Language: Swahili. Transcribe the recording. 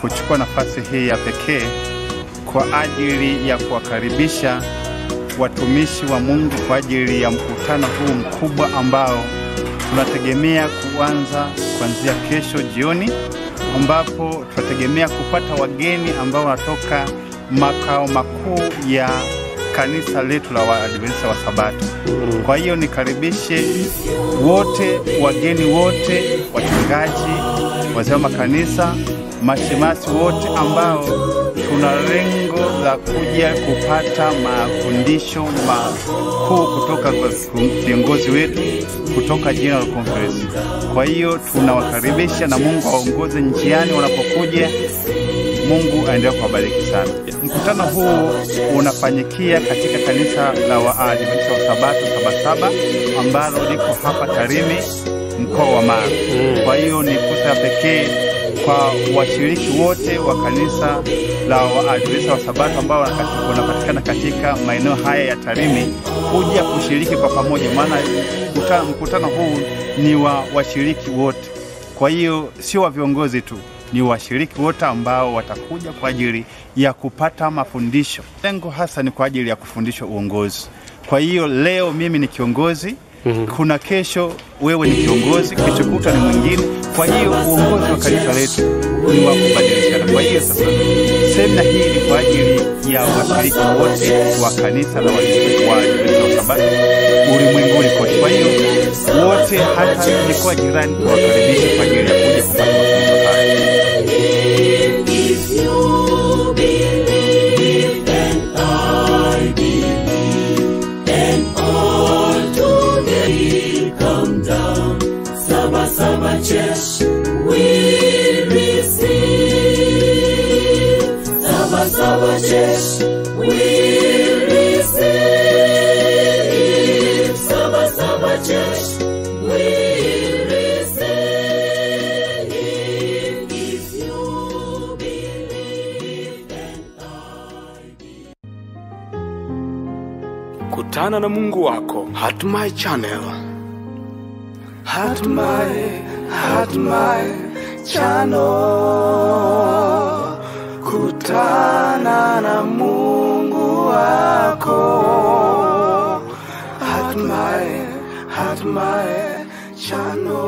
kuchukua nafasi hii ya pekee kwa ajili ya kuwakaribisha watumishi wa Mungu kwa ajili ya mkutano huu mkubwa ambao tunategemea kuanza kuanzia kesho jioni, ambapo tunategemea kupata wageni ambao wanatoka makao makuu ya kanisa letu la Waadventista wa Sabato. Kwa hiyo nikaribishe wote, wageni wote, wachungaji, wazee wa makanisa, mashemasi wote ambao tuna lengo la kuja kupata mafundisho makuu kutoka kwa viongozi wetu kutoka General Conference. Kwa hiyo tunawakaribisha na Mungu aongoze njiani wanapokuja. Mungu aendelee kuwabariki sana. Mkutano huu unafanyikia katika kanisa la Waadventista wa Sabato Sabasaba ambalo liko hapa Tarime, mkoa wa Mara. Kwa hiyo ni fursa ya pekee kwa washiriki wote wa kanisa la Waadventista wa Sabato ambao wanapatikana katika maeneo haya ya Tarime kuja kushiriki kwa pamoja, maana mkutano, mkutano huu ni wa washiriki wote. Kwa hiyo sio wa viongozi tu, ni washiriki wote ambao watakuja kwa ajili ya kupata mafundisho. Lengo hasa ni kwa ajili ya kufundishwa uongozi. Kwa hiyo leo mimi ni kiongozi Mm -hmm. Kuna kesho wewe ni kiongozi, kesho kutwa ni mwingine. Kwa hiyo uongozi wa kanisa letu ni wa kubadilishana. Kwa hiyo sasa semina hii ni kwa ajili ya washiriki wote wa kanisa la Waadventista ulimwenguni kote. Kwa hiyo wote, hata mikoa jirani, tuwakaribishe kwa ajili ya kuja kupata mafunzo haya. come down. Sabah Sabah Church We receive. Sabah Sabah Church will Kutana na Mungu wako. Hatimaye Channel. Hatimaye, hatimaye chano kutana na Mungu wako. Hatimaye, hatimaye chano